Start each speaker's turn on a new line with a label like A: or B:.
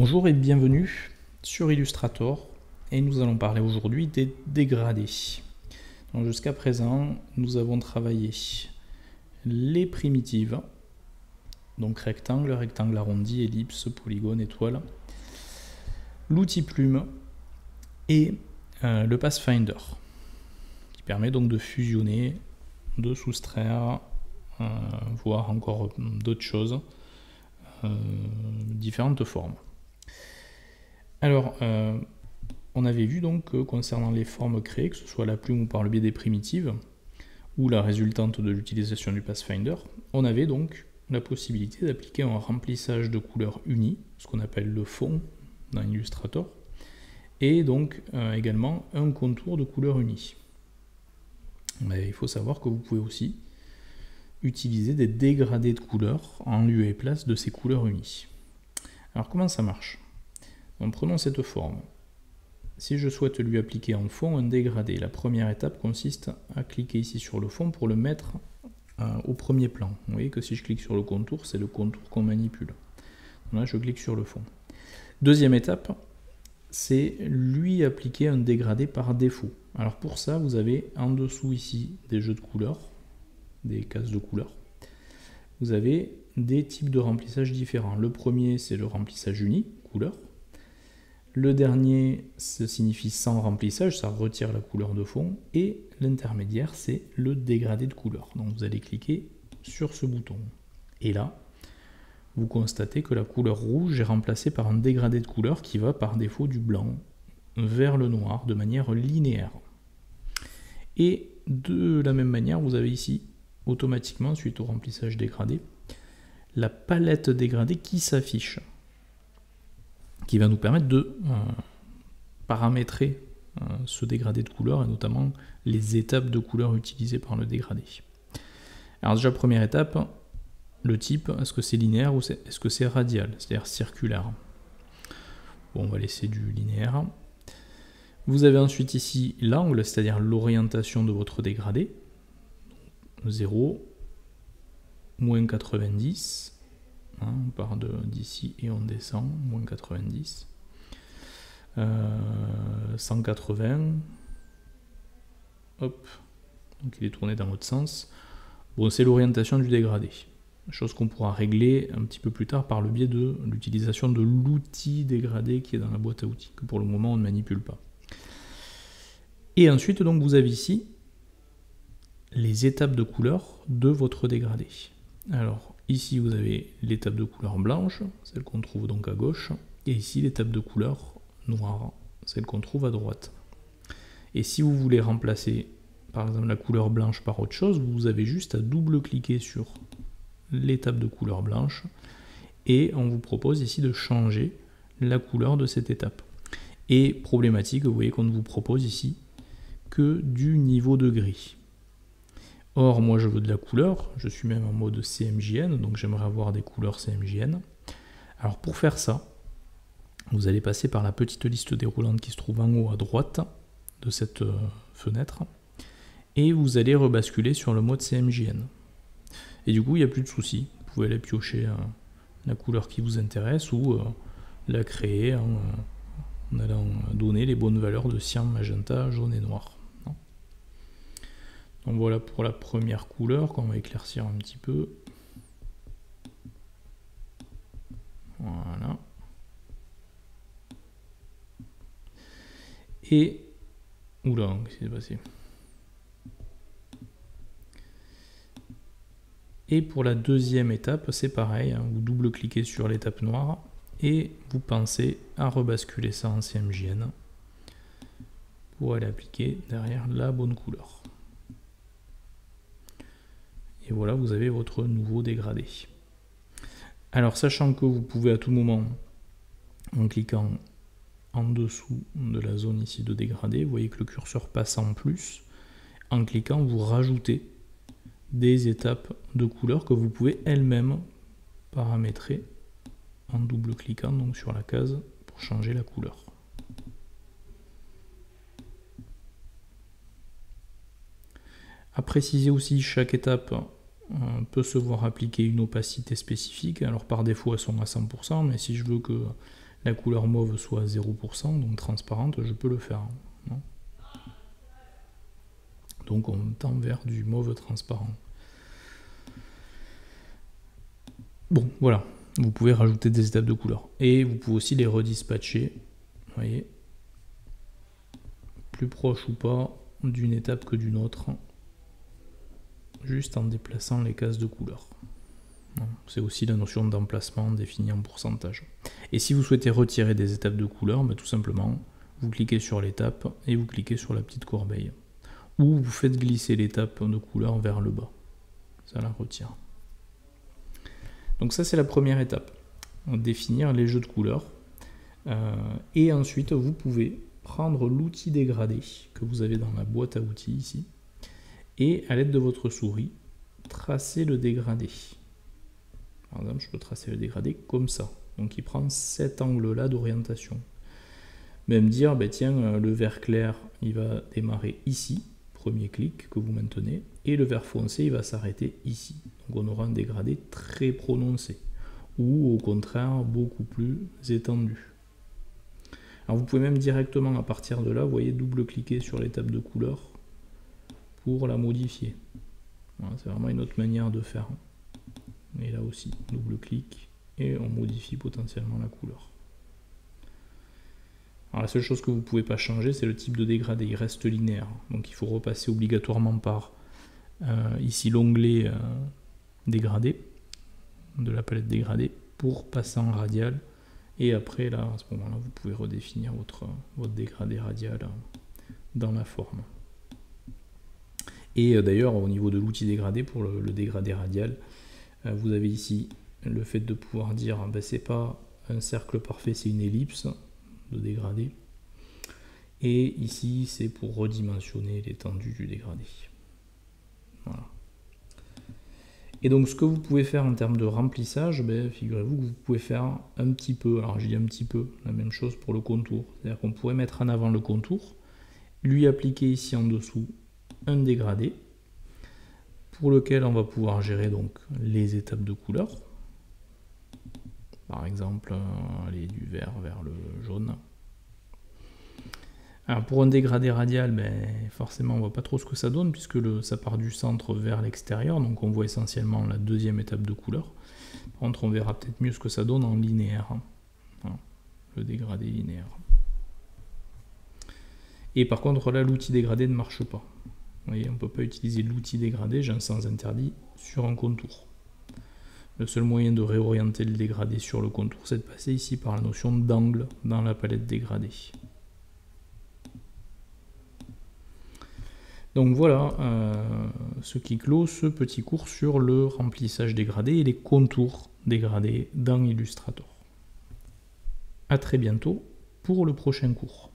A: Bonjour et bienvenue sur Illustrator et nous allons parler aujourd'hui des dégradés. Jusqu'à présent, nous avons travaillé les primitives, donc rectangle, rectangle arrondi, ellipse, polygone, étoile, l'outil plume et euh, le Pathfinder qui permet donc de fusionner, de soustraire, euh, voire encore d'autres choses, euh, différentes formes. Alors, euh, on avait vu donc que concernant les formes créées, que ce soit la plume ou par le biais des primitives, ou la résultante de l'utilisation du Pathfinder, on avait donc la possibilité d'appliquer un remplissage de couleurs unies, ce qu'on appelle le fond dans Illustrator, et donc euh, également un contour de couleurs unies. Mais il faut savoir que vous pouvez aussi utiliser des dégradés de couleurs en lieu et place de ces couleurs unies. Alors comment ça marche? En prenant cette forme. Si je souhaite lui appliquer en fond un dégradé, la première étape consiste à cliquer ici sur le fond pour le mettre euh, au premier plan. Vous voyez que si je clique sur le contour, c'est le contour qu'on manipule. Là, je clique sur le fond. Deuxième étape, c'est lui appliquer un dégradé par défaut. Alors pour ça, vous avez en dessous ici des jeux de couleurs, des cases de couleurs. Vous avez des types de remplissage différents. Le premier, c'est le remplissage uni, couleur. Le dernier, ça signifie sans remplissage, ça retire la couleur de fond. Et l'intermédiaire, c'est le dégradé de couleur. Donc vous allez cliquer sur ce bouton. Et là, vous constatez que la couleur rouge est remplacée par un dégradé de couleur qui va par défaut du blanc vers le noir de manière linéaire. Et de la même manière, vous avez ici automatiquement, suite au remplissage dégradé, la palette dégradée qui s'affiche qui va nous permettre de euh, paramétrer euh, ce dégradé de couleur et notamment les étapes de couleur utilisées par le dégradé. Alors déjà première étape, le type, est-ce que c'est linéaire ou est-ce que c'est radial, c'est-à-dire circulaire? Bon, on va laisser du linéaire. Vous avez ensuite ici l'angle, c'est-à-dire l'orientation de votre dégradé. 0, moins 90, Hein, on part d'ici et on descend, moins 90. 180. Euh, Hop. Donc il est tourné dans l'autre sens. Bon, c'est l'orientation du dégradé. Chose qu'on pourra régler un petit peu plus tard par le biais de l'utilisation de l'outil dégradé qui est dans la boîte à outils, que pour le moment on ne manipule pas. Et ensuite, donc, vous avez ici les étapes de couleur de votre dégradé. Alors, Ici, vous avez l'étape de couleur blanche, celle qu'on trouve donc à gauche, et ici l'étape de couleur noire, celle qu'on trouve à droite. Et si vous voulez remplacer par exemple la couleur blanche par autre chose, vous avez juste à double-cliquer sur l'étape de couleur blanche et on vous propose ici de changer la couleur de cette étape. Et problématique, vous voyez qu'on ne vous propose ici que du niveau de gris. Or, moi, je veux de la couleur. Je suis même en mode CMJN, donc j'aimerais avoir des couleurs CMJN. Alors, pour faire ça, vous allez passer par la petite liste déroulante qui se trouve en haut à droite de cette euh, fenêtre. Et vous allez rebasculer sur le mode CMJN. Et du coup, il n'y a plus de soucis. Vous pouvez aller piocher euh, la couleur qui vous intéresse ou euh, la créer en, en allant donner les bonnes valeurs de cyan, magenta, jaune et noir. Voilà pour la première couleur qu'on va éclaircir un petit peu. Voilà. Et... Oula, qu'est-ce Et pour la deuxième étape, c'est pareil, hein. vous double-cliquez sur l'étape noire et vous pensez à rebasculer ça en CMJN pour aller appliquer derrière la bonne couleur. Et voilà, vous avez votre nouveau dégradé. Alors, sachant que vous pouvez à tout moment, en cliquant en dessous de la zone ici de dégradé, vous voyez que le curseur passe en plus. En cliquant, vous rajoutez des étapes de couleur que vous pouvez elle-même paramétrer en double-cliquant donc sur la case pour changer la couleur. À préciser aussi, chaque étape on peut se voir appliquer une opacité spécifique. Alors par défaut, elles sont à 100%, mais si je veux que la couleur mauve soit 0%, donc transparente, je peux le faire. donc on tend vers du mauve transparent. Bon, voilà. Vous pouvez rajouter des étapes de couleur. Et vous pouvez aussi les redispatcher. Vous voyez? Plus proche ou pas d'une étape que d'une autre. Juste en déplaçant les cases de couleur. C'est aussi la notion d'emplacement définie en pourcentage. Et si vous souhaitez retirer des étapes de couleur, ben, tout simplement, vous cliquez sur l'étape et vous cliquez sur la petite corbeille. Ou vous faites glisser l'étape de couleur vers le bas. Ça la retire. Donc ça c'est la première étape. Définir les jeux de couleurs. Euh, et ensuite vous pouvez prendre l'outil dégradé que vous avez dans la boîte à outils ici. Et à l'aide de votre souris, tracer le dégradé. Par exemple, je peux tracer le dégradé comme ça. Donc il prend cet angle-là d'orientation. Même dire, ben tiens, euh, le vert clair, il va démarrer ici, premier clic que vous maintenez, et le vert foncé, il va s'arrêter ici. Donc on aura un dégradé très prononcé, ou au contraire beaucoup plus étendu. Alors vous pouvez même directement à partir de là, vous voyez, double-cliquer sur l'étape de couleur la modifier. c'est vraiment une autre manière de faire. Et là aussi, double-clic et on modifie potentiellement la couleur. La seule chose que vous pouvez pas changer, c'est le type de dégradé, il reste linéaire. Donc il faut repasser obligatoirement par euh, ici l'onglet euh, dégradé de la palette dégradée pour passer en radial. Et après, là, à ce moment-là, vous pouvez redéfinir votre, votre dégradé radial euh, dans la forme. Et d'ailleurs, au niveau de l'outil dégradé, pour le dégradé radial, euh, vous avez ici le fait de pouvoir dire ben, c'est pas un cercle parfait, c'est une ellipse de dégradé. Et ici, c'est pour redimensionner l'étendue du dégradé. Voilà. Et donc, ce que vous pouvez faire en termes de remplissage, ben, figurez-vous que vous pouvez faire un petit peu, alors je dis un petit peu, la même chose pour le contour. C'est-à-dire qu'on pourrait mettre en avant le contour, lui appliquer ici en dessous dégradé, pour lequel on va pouvoir gérer donc les étapes de couleur. Par exemple, euh, aller du vert vers le jaune. Alors pour un dégradé radial, ben, forcément on voit pas trop ce que ça donne puisque le, ça part du centre vers l'extérieur, donc on voit essentiellement la deuxième étape de couleur. Par contre on verra peut-être mieux ce que ça donne en linéaire. Hein. le dégradé linéaire. Et par contre là l'outil dégradé ne marche pas on ne peut pas utiliser l'outil dégradé, j'ai un sens interdit, sur un contour. Le seul moyen de réorienter le dégradé sur le contour, c'est de passer ici par la notion d'angle dans la palette dégradée. Donc voilà euh, ce qui clôt ce petit cours sur le remplissage dégradé et les contours dégradés dans Illustrator. A très bientôt pour le prochain cours.